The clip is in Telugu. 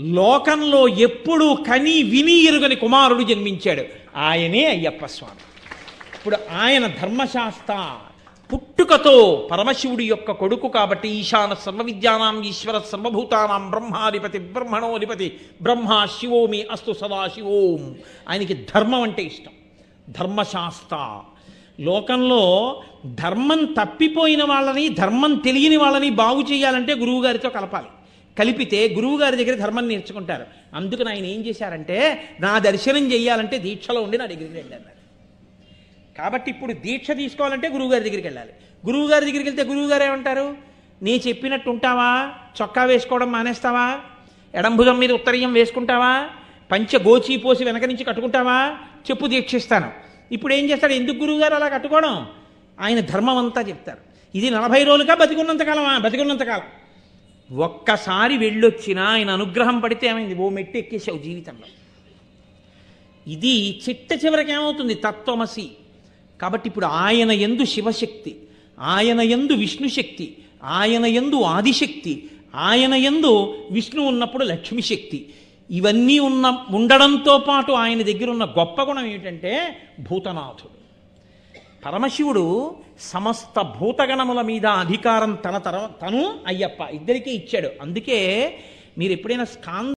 లోకంలో ఎప్పుడూ కని విని ఎరుగని కుమారుడు జన్మించాడు. ఆయనే అయ్యప్ప స్వామి. ఇప్పుడు ఆయన ధర్మశాస్త్ర పుట్టుకతో పరమశివుడి యొక్క కొడుకు కాబట్టి ఈశాన సర్వ విద్యానాం ఈశ్వర సర్వభూతానాం బ్రహ్మాధిపతి బ్రహ్మణోధిపతి బ్రహ్మ శివోమి అస్తు సదా శివోం. ఆయనకి ధర్మం అంటే ఇష్టం. ధర్మశాస్త్ర. లోకంలో ధర్మం తప్పిపోయిన వాళ్ళని ధర్మం తెలియని వాళ్ళని బాగు చేయాలంటే గురువుగారితో కలపాలి. కలిపితే గురువుగారి దగ్గర ధర్మం నేర్చుకుంటారు. అందుకని ఆయన ఏం చేశారంటే నా దర్శనం చేయాలంటే దీక్షలో ఉండి నా దగ్గరికి రండి అన్నారు కాబట్టి ఇప్పుడు దీక్ష తీసుకోవాలంటే గురువుగారి దగ్గరికి వెళ్ళాలి. గురువుగారి దగ్గరికి వెళ్తే గురువుగారు ఏమంటారు? నీ చెప్పినట్టు ఉంటావా? చొక్కా వేసుకోవడం మానేస్తావా? ఎడంభుజం మీద ఉత్తరీయం వేసుకుంటావా? పంచ గోచి పోసి వెనక నుంచి కట్టుకుంటావా? చెప్పు దీక్షిస్తాను. ఇప్పుడు ఏం చేస్తాడు? ఎందుకు గురువుగారు అలా కట్టుకోవడం? ఆయన ధర్మం అంతా చెప్తారు. ఇది నలభై రోజులుగా బతికున్నంతకాలమా బతికున్నంతకాలం ఒక్కసారి వెళ్ళొచ్చినా ఆయన అనుగ్రహం పడితే ఏమైంది? ఓ మెట్టు ఎక్కేసావు జీవితంలో. ఇది చిట్ట చివరికి ఏమవుతుంది? తత్వమసి. కాబట్టి ఇప్పుడు ఆయన ఎందు శివశక్తి ఆయన ఎందు విష్ణుశక్తి ఆయన ఎందు ఆదిశక్తి ఆయన ఎందు విష్ణు ఉన్నప్పుడు లక్ష్మి శక్తి ఇవన్నీ ఉన్న ఉండడంతో పాటు ఆయన దగ్గర ఉన్న గొప్ప గుణం ఏమిటంటే భూతనాథుడు. పరమశివుడు సమస్త భూతగణముల మీద అధికారం తన తర తను అయ్యప్ప. ఇద్దరికీ ఇచ్చాడు. అందుకే మీరు ఎప్పుడైనా స్కాంద